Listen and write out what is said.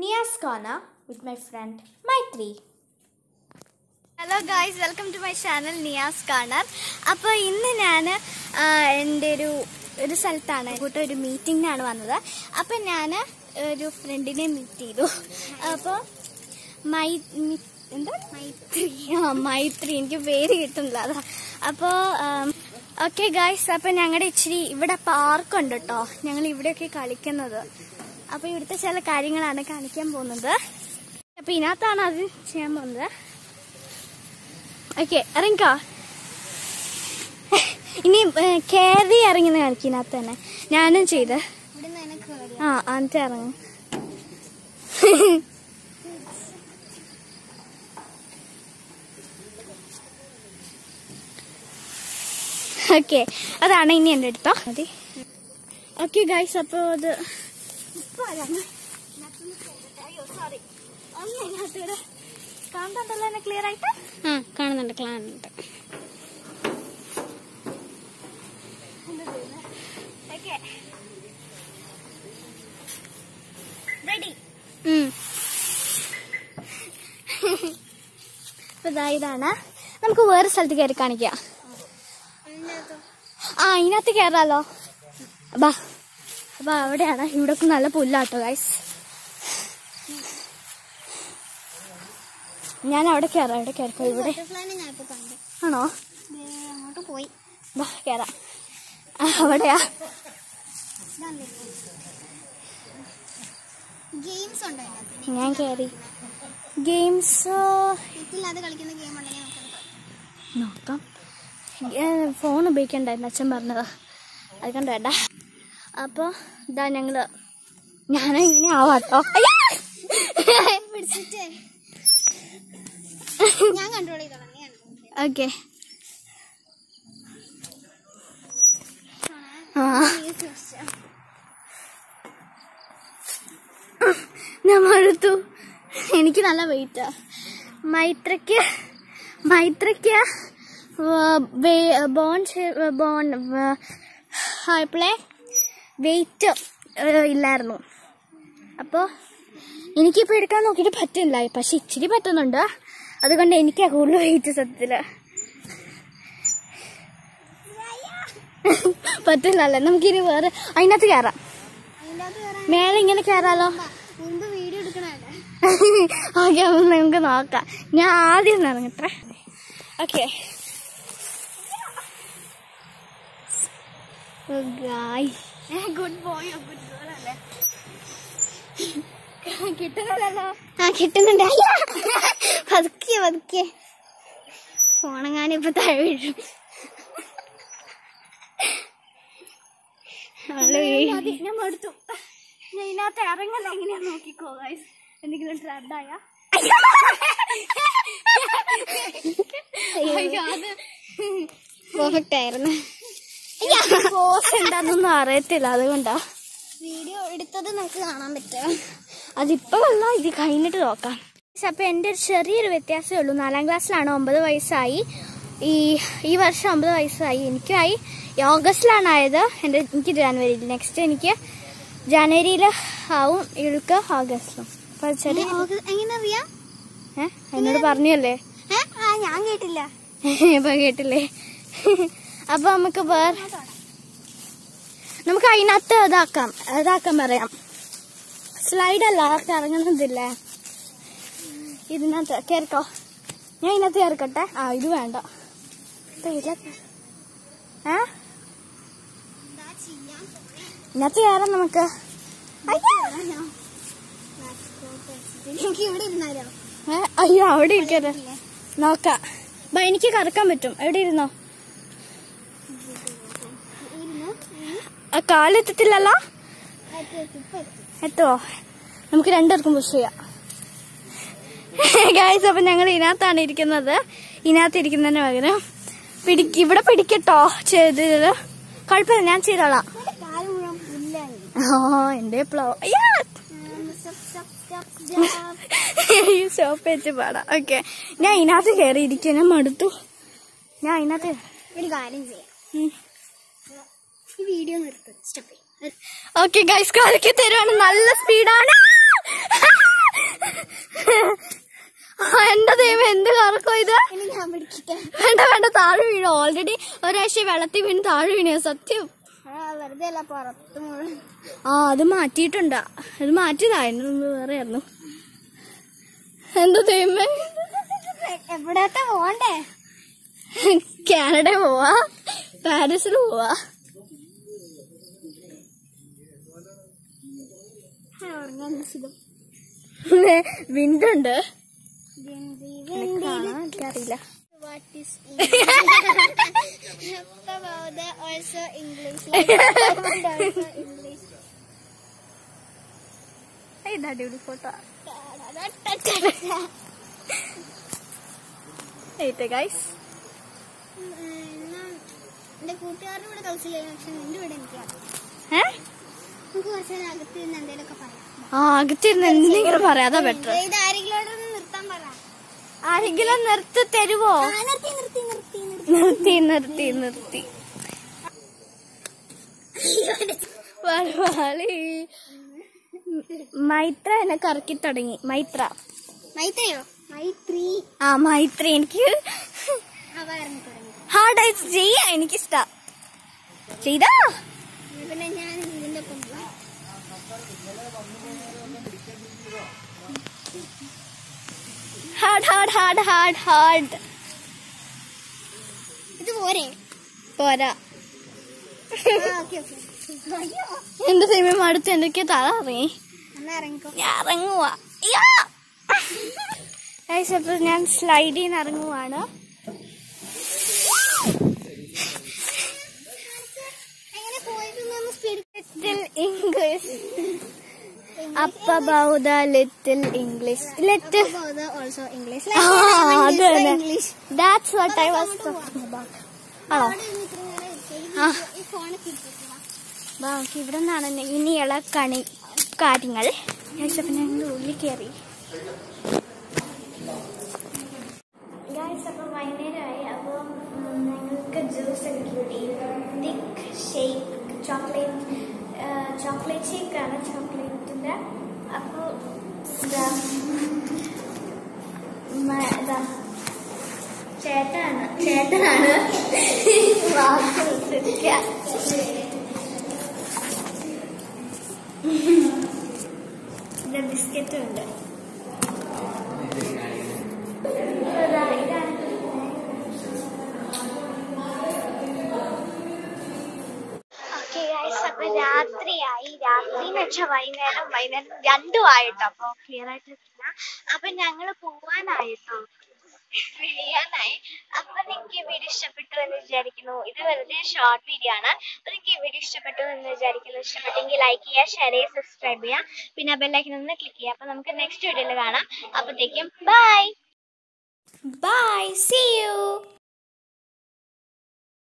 Nia's Corner with my friend Maitri. Hello guys welcome to my channel Niyas കാണാർ അപ്പോൾ ഇന്ന് ഞാൻ എന്റെ ഒരു ഒരു സ്ഥലത്താണ്. കൂട്ട ഒരു മീറ്റിങ്ങിനാണ് വന്നത്. അപ്പം ഞാൻ ഒരു ഫ്രണ്ടിനെ മീറ്റ് ചെയ്തു. അപ്പോൾ മൈ എന്താ? മൈത്രി. ആ മൈത്രി. എനിക്ക് പേര് കിട്ടുന്നില്ല. അതാ. അപ്പോൾ ഓക്കെ ഗായ്സ് അപ്പം ഞങ്ങളുടെ ഇച്ചിരി ഇവിടെ പാർക്കുണ്ട് കേട്ടോ ഞങ്ങൾ ഇവിടെയൊക്കെ കളിക്കുന്നത്. അപ്പോൾ ഇവിടുത്തെ ചില കാര്യങ്ങളാണ് കാണിക്കാൻ പോകുന്നത്. അപ്പൊ ഇതിനകത്താണ് അത് ചെയ്യാൻ പോകുന്നത്. ഓക്കെ ഇറങ്ങിക്കോ ഇനി കയറി ഇറങ്ങുന്ന കാണിക്കുന്നതിനകത്ത് തന്നെ. ഞാനും ചെയ്ത്. ആ എന്നിട്ട് ഇറങ്ങും. ഓക്കെ അതാണ് ഇനി എന്റെ അടുത്തോ. മതി. ഓക്കെ ഗൈസ് അപ്പോൾ അത് സോറി ഒന്ന് ഇതിനകത്ത് കാണുന്നുണ്ടല്ലോ എന്നെ ക്ലിയർ ആയിട്ട്? ആ കാണുന്നുണ്ട് കാണുന്നുണ്ട്. ഓക്കെ. റെഡി ഇതാ ഇതാണ്. നമുക്ക് വേറെ സ്ഥലത്ത് കയറി കാണിക്കാം. ആ ഇതിനകത്ത് കയറാലോ. ബാ. അപ്പൊ അവിടെയാണ്. ഇവിടെ നല്ല പുല്ലാട്ടോ ഗൈസ് ഞാൻ അവിടെ കയറാം അവിടെ കയറിക്കോ ഇവിടെ. ആണോ? അങ്ങോട്ട് പോയി. കേറാം. കയറാം അവിടെയാ. ഞാൻ കയറി ഗെയിംസ്? നോക്കാം. ഫോൺ ഉപയോഗിക്കണ്ടായിരുന്നു അച്ഛൻ പറഞ്ഞതാ. അത് കണ്ടു വേണ്ട അപ്പോൾ ഇതാ ഞങ്ങൾ ഞാനിങ്ങനെ ആവാട്ടോ! പിടിച്ചിട്ട്. ഞാൻ കൺട്രോൾ ചെയ്തോളാം ഓക്കെ. നമ്മളെടുത്തു എനിക്ക് നല്ല വെയിറ്റാ മൈത്രക്ക് മൈത്രക്ക് ബോൺ ബോൺ ആയപ്പോളെ വെയിറ്റ് ഇല്ലായിരുന്നു. അപ്പോൾ എനിക്കിപ്പോൾ എടുക്കാൻ നോക്കിയിട്ട് പറ്റില്ല പക്ഷെ ഇച്ചിരി പറ്റുന്നുണ്ട്. അതുകൊണ്ട് എനിക്ക് കൂടുതൽ വെയിറ്റ് സത്യത്തിൽ. പറ്റില്ലല്ലേ നമുക്കിനി വേറെ അതിനകത്ത് കയറാം മേലെ ഇങ്ങനെ കയറാലോ മുമ്പ് വീഡിയോ എടുക്കണല്ലേ ഓക്കെ അപ്പം നമുക്ക് നോക്കാം. ഞാൻ ആദ്യം ഇറങ്ങിത്ര ഇറങ്ങട്ടെ. Okay. Good boy good girl അല്ലേ? കിട്ടുന്നില്ലല്ലോ. ആ കിട്ടുന്നുണ്ട്. അയ്യ! പതുക്കെ പതുക്കെ. ഫോണെങ്ങാനും ഇപ്പൊ താഴെ വീഴും. ഞാൻ മടുത്തു. ഞാൻ ഇതിനകത്ത് ഇറങ്ങുന്ന എങ്ങനെയാ നോക്കിക്കോ ഗൈസ് എന്തെങ്കിലും ട്രെഡായ പെർഫെക്റ്റ് ആയിരുന്നു. പോസ് എന്താണെന്നൊന്നും അറിയത്തില്ല അതുകൊണ്ടാ. വീഡിയോ എടുത്തത് നമുക്ക് കാണാൻ പറ്റും അതിപ്പോ വന്ന ഇത് കഴിഞ്ഞിട്ട് നോക്കാം. അപ്പൊ എന്റെ ഒരു ചെറിയൊരു വ്യത്യാസമേ ഉള്ളൂ. നാലാം ക്ലാസ്സിലാണ് ഒമ്പത് വയസ്സായി. ഈ ഈ വർഷം ഒമ്പത് വയസ്സായി. എനിക്കായി ഓഗസ്റ്റിലാണ് ആയത്. എന്റെ എനിക്ക് ജാനുവരിയിൽ നെക്സ്റ്റ് എനിക്ക് ജാനുവരിയിൽ ആവും ഇവൾക്ക് ഓഗസ്റ്റിലും അപ്പൊ ചെറിയ എന്നോട് പറഞ്ഞല്ലേ? ഞാൻ കേട്ടില്ല. ഇപ്പൊ കേട്ടില്ലേ? അപ്പൊ നമുക്ക് വേറെ നമുക്ക് അതിനകത്ത് ഇതാക്കാം ഇതാക്കാൻ പറയാം. സ്ലൈഡ് അല്ല ആർക്ക് ഇറങ്ങുന്നതില്ലേ? ഇതിനകത്ത് കയറിക്കോ ഞാൻ ഇതിനകത്ത് കയറിക്കട്ടെ ആ ഇത് വേണ്ട. ഏ? ഇതിനകത്ത് കയറാം നമുക്ക്. അയ്യോ! അവിടെ ഇരിക്കരുത്. നോക്കാം. എനിക്ക് കറക്കാൻ പറ്റും. എവിടെ ഇരുന്നു ആ കാലെത്തത്തില്ലല്ലോ? ഇപ്പൊ എത്തി. എത്തുവോ നമുക്ക് രണ്ടുപേർക്കും പുഷ് ചെയ്യാം. ഗായ്സ് അപ്പൊ ഞങ്ങൾ ഇതിനകത്താണ് ഇരിക്കുന്നത്. ഇതിനകത്ത് ഇരിക്കുന്നതിന് പകരം പിടിക്ക് ഇവിടെ പിടിക്കട്ടോ. ചെയ്തത് കുഴപ്പമില്ല ഞാൻ ചെയ്തോളാം. ഓ എന്റെ പ്ലോ അയ്യാ! ഷോപ്പ് വെച്ച് പാടാം. ഓക്കെ ഞാൻ ഇതിനകത്ത് കയറി ഇരിക്കും ഞാൻ മടുത്തു. ഞാൻ ഇതിനകത്ത് ഒരു കാര്യം ചെയ്യാം. ഈ വീഡിയോ നിർത്ത് സ്റ്റെപ്പ് ഓക്കെ ഗൈസ് കാലൊക്കെ തരുവാണ്. നല്ല സ്പീഡാണ് എന്റെ ദൈവം എന്ത് കറക്കോ ഇത്? വേണ്ട വേണ്ട താഴെ വീണു ഓൾറെഡി ഒരാഴ്ച വെള്ളത്തിൽ വീണ് താഴെ വീണു സത്യം. വെറുതെ അല്ല പുറത്ത് ആ അത് മാറ്റിയിട്ടുണ്ടാ. അത് മാറ്റിയതാ എന്റെ വേറെ ആയിരുന്നു. എന്താ ദൈവമേ? എവിടത്തെ പോണ്ടേ കാനഡ പോവാ. പാരീസിൽ പോവാ. Like, also English. ഇതാ അടിപൊളി ഫോട്ടോ ഏറ്റ് ഗൈസ് എന്റെ കൂട്ടുകാരുടെ കൂടെ കളിച്ചില്ല പക്ഷെ നിന്റെ കൂടെ എനിക്ക് അറിയാം. ആ അകത്തിരുന്ന് എന്തെങ്കിലും പറയാം? അതാ ബെറ്റർ ആരെങ്കിലും നിർത്തി തരുവോ? നിർത്തി നിർത്തി നിർത്തി പരവാളി മൈത്ര എന്നെ കറക്കി തുടങ്ങി. മൈത്ര. മൈത്രയോ? മൈത്രി. ആ മൈത്രി. എനിക്ക് ഹാർഡ് ആയിട്ട് ചെയ്യാ. എനിക്കിഷ്ട. ചെയ്താ? പിന്നെ ഞാൻ ഇതിന്റെ ഒപ്പം പോവാം. Hard hard hard hard hard ഇത് പോരെ. പോരാ. എന്റെ സിനിമ അടുത്ത് എന്തൊക്കെയാ തല ഇറങ്ങിക്കോ. ഞാൻ ഇറങ്ങുവാ. അപ്പൊ ഞാൻ സ്ലൈഡ് ചെയ്യുന്ന ഇറങ്ങുവാണ്. ഇംഗ്ലീഷ് അപ്പ ബൗദ little English little also English English that's what I was ആണോ ബാക്കി ഇവിടെ നിന്നാണ് ഇനിയുള്ള കണി കാര്യങ്ങൾ ഞങ്ങൾ ഉള്ളിൽ കയറി. ഗായ്സ് അപ്പോൾ വൈകുന്നേരമായി. അപ്പോൾ ഞങ്ങൾക്ക് ജ്യൂസ് ഒക്കെ തിക്ക് ഷേക്ക് ചോക്ലേറ്റ് ചോക്ലേറ്റ് ഷേക്കാണ് ചോക്ലേറ്റിന്റെ അപ്പോൾ ഇതാ ഇതാ ചേട്ടനാണ്. ചേട്ടനാണ്? ബിസ്ക്കറ്റും ഉണ്ട് ഇതാ, ഇതാണ് ഓക്കെ ഗൈസ് അപ്പൊ രാത്രിയായി രാത്രി എന്ന് വെച്ചാൽ വൈകുന്നേരം വൈകുന്നേരം രണ്ടും ആയിട്ടോ. അപ്പൊ ക്ലിയർ ആയിട്ടില്ല അപ്പൊ ഞങ്ങൾ പോവാനായിട്ടോ. ായി അപ്പൊ നിങ്ങൾക്ക് ഈ വീഡിയോ ഇഷ്ടപ്പെട്ടു എന്ന് വിചാരിക്കുന്നു. ഇത് വെറുതെ ഷോർട്ട് വീഡിയോ ആണ്. അപ്പൊ നിങ്ങൾക്ക് ഈ വീഡിയോ ഇഷ്ടപ്പെട്ടു എന്ന് വിചാരിക്കുന്നു. ഇഷ്ടപ്പെട്ടെങ്കിൽ ലൈക്ക് ചെയ്യുക ഷെയർ ചെയ്യുക സബ്സ്ക്രൈബ് ചെയ്യുക. പിന്നെ ബെല്ലൈക്കൻ ഒന്ന് ക്ലിക്ക് ചെയ്യുക. അപ്പൊ നമുക്ക് നെക്സ്റ്റ് വീഡിയോയിൽ കാണാം. അപ്പത്തേക്കും ബൈ ബൈ സി യു